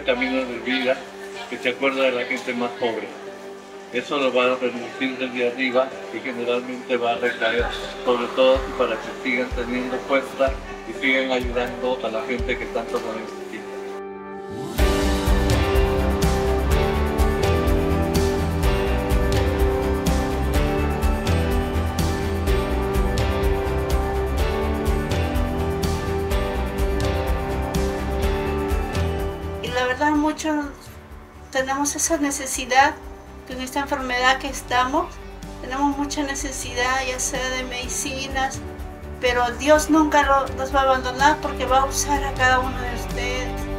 Camino de Vida que se acuerda de la gente más pobre. Eso lo va a reducir desde arriba y generalmente va a recaer sobre todo para que sigan teniendo fuerza y sigan ayudando a la gente que tanto lo la verdad muchos tenemos esa necesidad en esta enfermedad que estamos. Tenemos mucha necesidad ya sea de medicinas, pero Dios nunca nos va a abandonar porque va a usar a cada uno de ustedes.